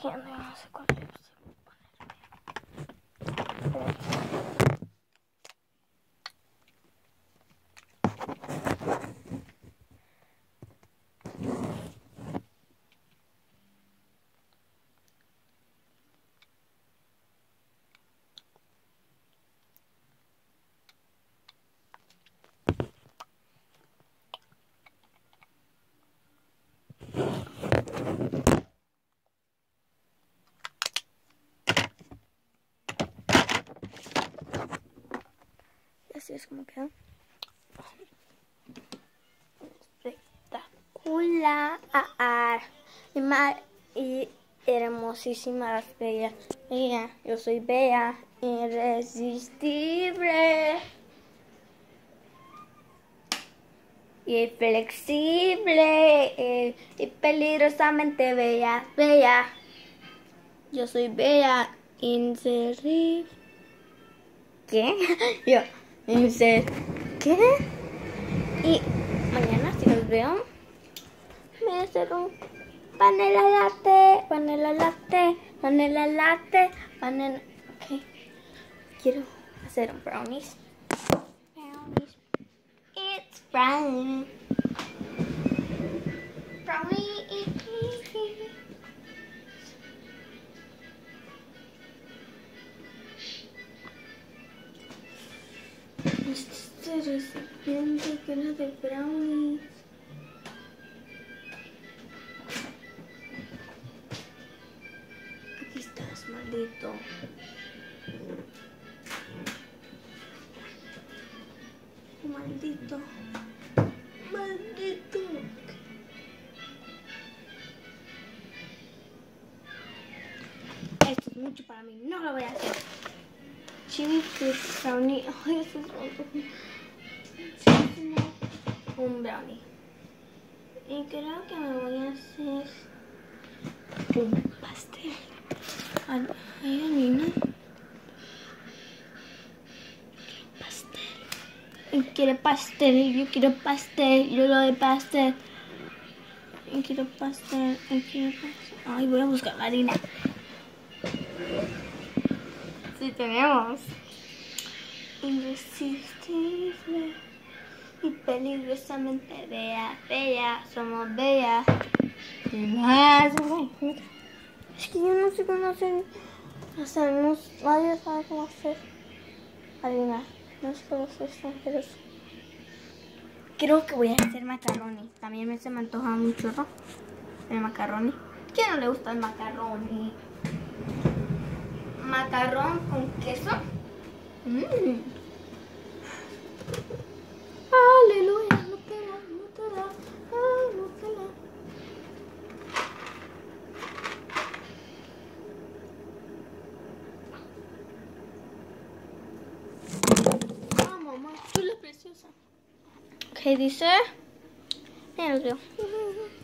que ya no sé cuál así es como queda. Espectacular. Y, ma- y hermosísima, bella. Bella, yo soy bella, irresistible. Y flexible eh, y peligrosamente bella, bella. Yo soy bella, inserrible. ¿Qué? Yo, inser... ¿Qué? Y mañana si los veo, me voy a hacer un panela latte, panela latte, panela latte, panela... ¿Qué? Quiero hacer un brownies. Brownies. It's brownie. Recipiente lleno de brownies. Aquí estás, maldito. Maldito. Maldito. Esto es mucho para mí. No lo voy a hacer. Chili Brownie. Ay, eso es. Un brownie. Y creo que me voy a hacer un pastel. Ay, ay, Nina. Pastel. Quiere pastel. Yo quiero pastel. Yo lo de pastel. Y quiero pastel. Y quiero pastel. Ay, voy a buscar harina. Sí tenemos. Irresistible y peligrosamente bella, bella, somos bellas. Y más, Es que yo no sé cómo hacer, no, nadie sabe cómo hacer. No sé cómo hacer extranjeros. Creo que voy a hacer macaroni. También me se me antoja mucho, ¿no? El macaroni. ¿Quién no le gusta el macaroni? macarrón con queso. Mm. Chula preciosa. ¿Qué dice? Ya lo veo.